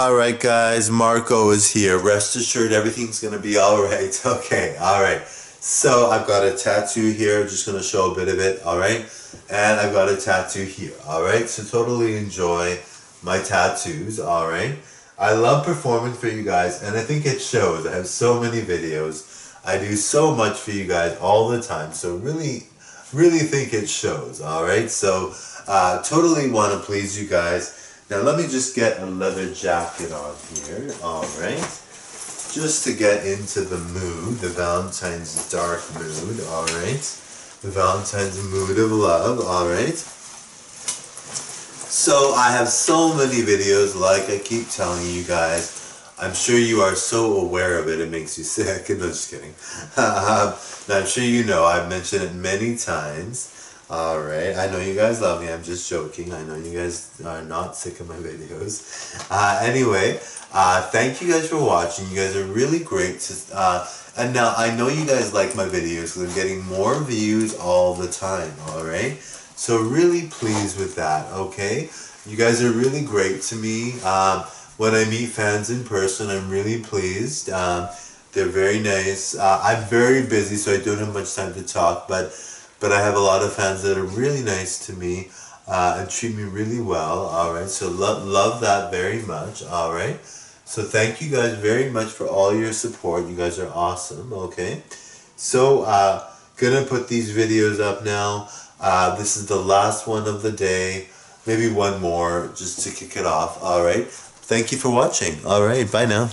Alright guys, Marco is here. Rest assured everything's gonna be alright. Okay, alright. So I've got a tattoo here, just gonna show a bit of it, alright? And I've got a tattoo here, alright? So totally enjoy my tattoos, alright? I love performing for you guys and I think it shows. I have so many videos. I do so much for you guys all the time. So really, really think it shows, alright? So uh, totally want to please you guys. Now let me just get a leather jacket on here, alright? Just to get into the mood, the Valentine's dark mood, alright? The Valentine's mood of love, alright? So I have so many videos, like I keep telling you guys. I'm sure you are so aware of it, it makes you sick. No, just kidding. I'm sure you know, I've mentioned it many times. Alright, I know you guys love me, I'm just joking. I know you guys are not sick of my videos. Uh, anyway, uh, thank you guys for watching. You guys are really great. To, uh, and now, I know you guys like my videos because I'm getting more views all the time, alright? So really pleased with that, okay? You guys are really great to me. Um, when I meet fans in person, I'm really pleased. Um, they're very nice. Uh, I'm very busy, so I don't have much time to talk, but but I have a lot of fans that are really nice to me uh, and treat me really well. All right, so love love that very much. All right, so thank you guys very much for all your support. You guys are awesome. Okay, so uh, gonna put these videos up now. Uh, this is the last one of the day. Maybe one more just to kick it off. All right. Thank you for watching. All right. Bye now.